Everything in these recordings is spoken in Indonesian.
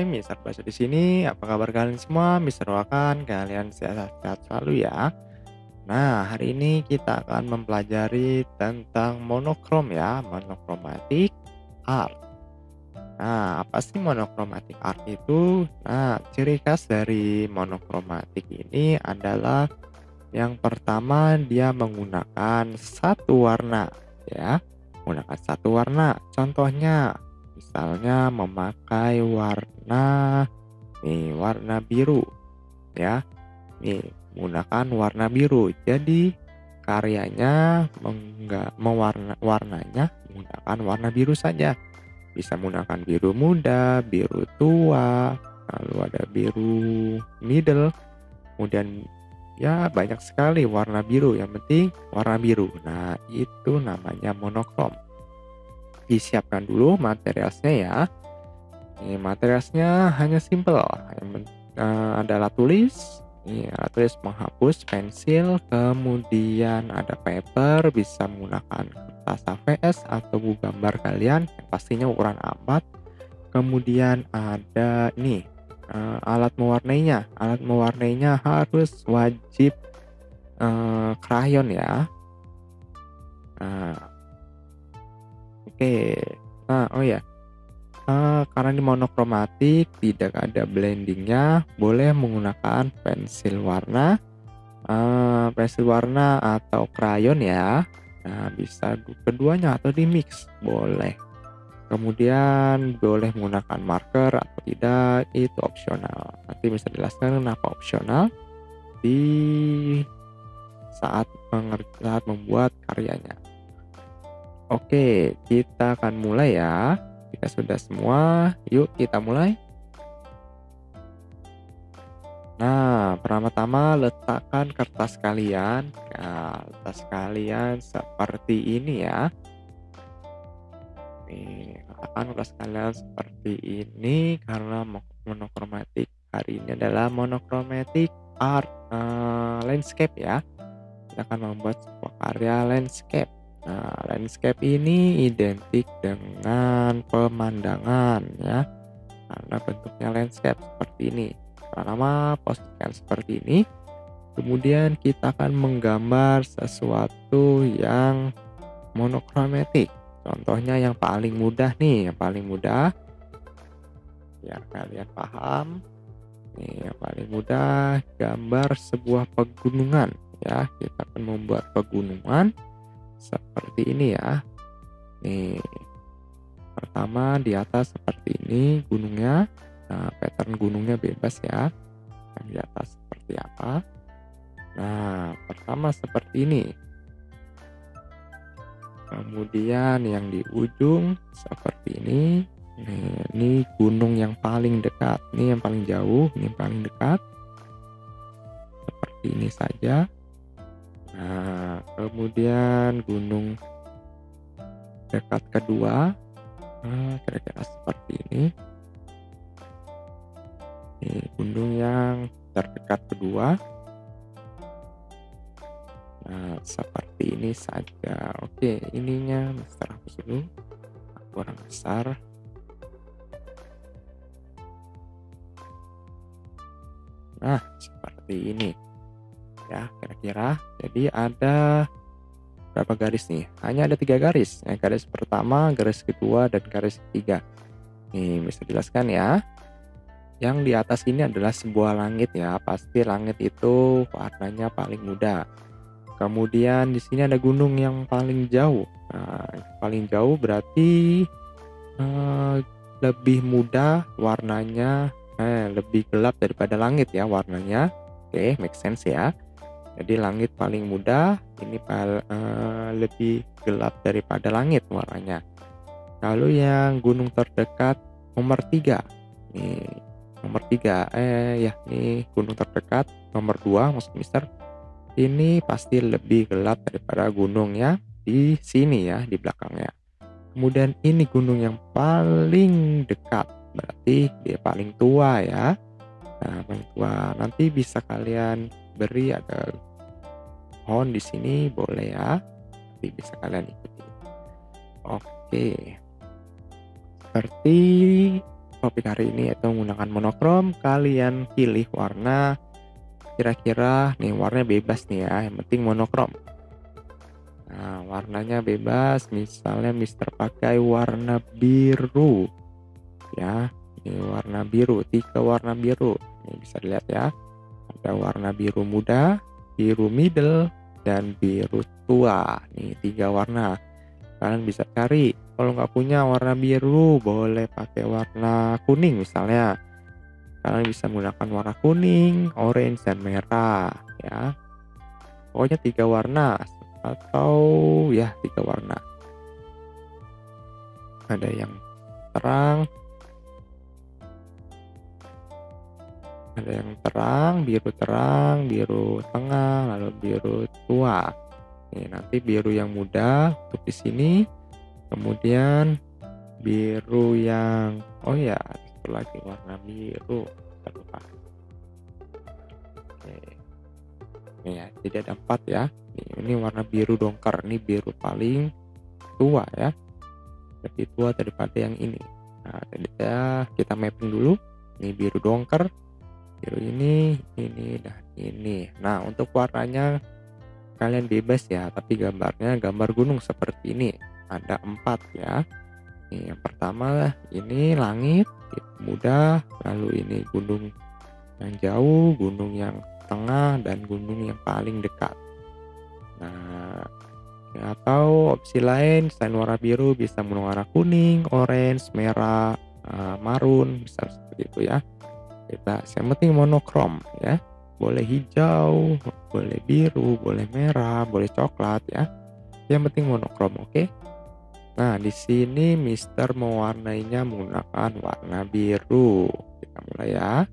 Hai, Mister Basu di sini. Apa kabar kalian semua? Mister doakan kalian sehat-sehat selalu ya. Nah, hari ini kita akan mempelajari tentang monokrom ya, monokromatik art. Nah, apa sih monokromatik art itu? Nah, ciri khas dari monokromatik ini adalah yang pertama dia menggunakan satu warna ya. Menggunakan satu warna. Contohnya misalnya memakai warna nih warna biru ya. Nih menggunakan warna biru. Jadi karyanya enggak mewarna warnanya menggunakan warna biru saja. Bisa menggunakan biru muda biru tua lalu ada biru middle. Kemudian ya banyak sekali warna biru. Yang penting warna biru. Nah itu namanya monokrom disiapkan dulu materialnya ya. Ini materialnya hanya simple, uh, ada alat tulis, alat tulis menghapus pensil, kemudian ada paper, bisa menggunakan kertas AVS atau buku gambar kalian, yang pastinya ukuran A4. Kemudian ada ini uh, alat mewarnainya, alat mewarnainya harus wajib uh, krayon ya. Nah, Oke. Nah, oh ya. Uh, karena ini monokromatik, tidak ada blendingnya, boleh menggunakan pensil warna, uh, pensil warna atau krayon ya. Nah, bisa keduanya atau di mix, boleh. Kemudian boleh menggunakan marker atau tidak, itu opsional. Nanti bisa jelaskan kenapa opsional di saat saat membuat karyanya. Oke, kita akan mulai ya. Jika sudah semua, yuk kita mulai. Nah, pertama-tama letakkan kertas kalian. Nah, kertas kalian seperti ini ya. Nih, letakkan kertas kalian seperti ini karena monokromatik hari ini adalah monokromatik art uh, landscape ya. Kita akan membuat sebuah karya landscape. Nah, landscape ini identik dengan pemandangan ya. Karena bentuknya landscape seperti ini. Pertama, posisikan seperti ini. Kemudian kita akan menggambar sesuatu yang monokromatik. Contohnya yang paling mudah nih, yang paling mudah biar kalian paham. Nih, yang paling mudah gambar sebuah pegunungan ya. Kita akan membuat pegunungan seperti ini ya. Nih, pertama di atas seperti ini gunungnya. Nah, pattern gunungnya bebas ya. Yang di atas seperti apa? Nah, pertama seperti ini. Kemudian yang di ujung seperti ini. Nih, ini gunung yang paling dekat. Ini yang paling jauh, ini yang paling dekat. Seperti ini saja. Kemudian gunung dekat kedua, nah, kira-kira seperti ini. Ini gunung yang terdekat kedua. Nah, seperti ini saja. Oke, ininya Mister hapus dulu. Kurang besar. Nah, seperti ini ya kira-kira. Jadi ada berapa garis nih? Hanya ada tiga garis. Ya, garis pertama garis kedua dan garis ketiga. Nih bisa jelaskan ya. Yang di atas ini adalah sebuah langit ya. Pasti langit itu warnanya paling muda. Kemudian di sini ada gunung yang paling jauh. Nah paling jauh berarti uh, lebih muda warnanya eh, lebih gelap daripada langit ya warnanya. Oke make sense ya jadi langit paling muda ini pal, uh, lebih gelap daripada langit warnanya. Lalu yang gunung terdekat nomor tiga, nih nomor tiga, eh ya nih gunung terdekat nomor dua maksud Mister. Ini pasti lebih gelap daripada gunungnya di sini ya di belakangnya. Kemudian ini gunung yang paling dekat, berarti dia paling tua ya. Nah, paling tua. Nanti bisa kalian beri ada pohon di sini boleh ya tapi bisa kalian ikuti oke seperti topik hari ini yaitu menggunakan monokrom. Kalian pilih warna kira-kira nih warnanya bebas nih ya, yang penting monokrom. Nah, warnanya bebas, misalnya Mister pakai warna biru. Ya, ini warna biru, tiga warna biru. Ini bisa dilihat ya. Ada warna biru muda, biru middle, dan biru tua. Nih tiga warna. Kalian bisa cari. Kalau nggak punya warna biru, boleh pakai warna kuning misalnya. Kalian bisa menggunakan warna kuning, orange, dan merah. Ya, pokoknya tiga warna atau ya tiga warna ada yang terang ada yang terang biru terang biru tengah lalu biru tua. Ini nanti biru yang muda untuk di sini kemudian biru yang oh ya satu lagi warna biru lupa. Oke. Ini ya jadi ada empat ya. Ini warna biru dongker ini biru paling tua ya. Lebih tua daripada yang ini. Nah jadi ya kita mapping dulu. Ini biru dongker biru ini ini dan ini. Nah untuk warnanya kalian bebas ya tapi gambarnya gambar gunung seperti ini. Ada empat ya. Ini yang pertama ini langit muda lalu ini gunung yang jauh gunung yang tengah dan gunung yang paling dekat. Nah, atau opsi lain selain warna biru bisa warna kuning, orange, merah, uh, marun, bisa seperti itu ya. Kita yang penting monokrom ya. Boleh hijau, boleh biru, boleh merah, boleh coklat ya. Yang penting monokrom, oke? Okay? Nah, di sini Mister mewarnainya menggunakan warna biru. Kita mulai ya.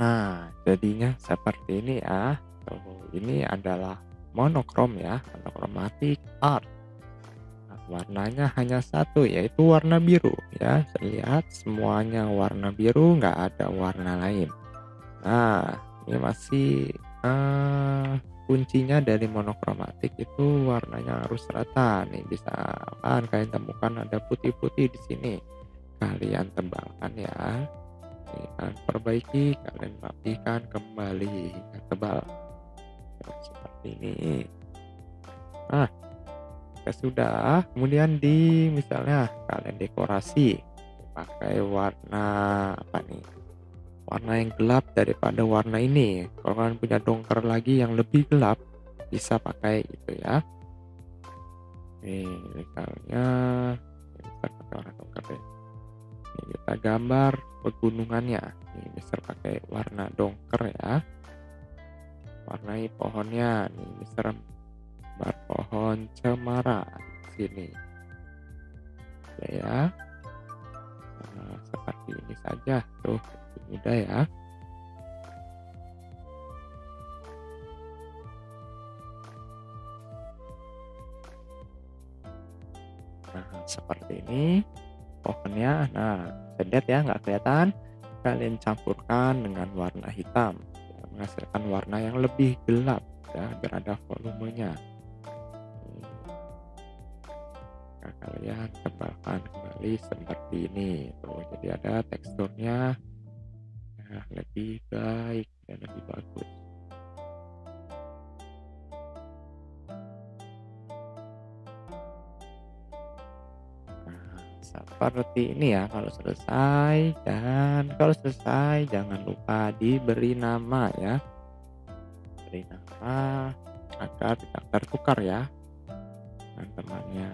Nah, jadinya seperti ini ya. Tuh, ini adalah monokrom ya, monochromatic art. Nah, warnanya hanya satu, yaitu warna biru ya. Lihat semuanya warna biru, nggak ada warna lain. Nah, ini masih uh, kuncinya dari monokromatik itu warnanya harus rata. Nih bisa kan kalian temukan ada putih-putih di sini. Kalian tebalkan ya kalian perbaiki kalian rapihkan kembali. Hingga tebal seperti ini. Nah jika sudah. Kemudian di misalnya kalian dekorasi. Pakai warna apa nih? Warna yang gelap daripada warna ini. Kalau kalian punya dongker lagi yang lebih gelap bisa pakai itu ya. Nih misalnya kita pakai warna dongker deh ini kita gambar pegunungannya. Ini Mister pakai warna dongker ya. Warnai pohonnya. Nih Mister gambar pohon cemara di sini ya. Nah, seperti ini saja. Tuh mudah ya. Nah, seperti ini Nah, sedet ya nggak kelihatan. Kalian campurkan dengan warna hitam. Ya, menghasilkan warna yang lebih gelap ya biar ada volumenya. Nah, kalian tebalkan kembali seperti ini. Tuh jadi ada teksturnya. Ya, lebih baik dan lebih bagus seperti ini ya kalau selesai dan kalau selesai jangan lupa diberi nama ya beri nama agar tidak tertukar ya teman-temannya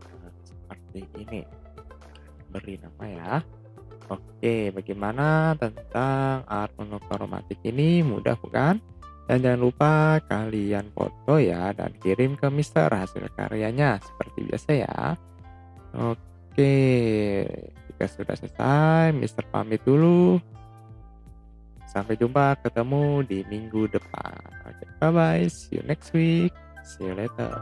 nah, seperti ini beri nama ya Oke, bagaimana tentang art monokromatik ini? Mudah bukan? Dan jangan lupa kalian foto ya dan kirim ke Mister hasil karyanya seperti biasa ya. Oke, jika sudah selesai, Mister pamit dulu. Sampai jumpa ketemu di minggu depan. Oke, bye bye. See you next week. See you later.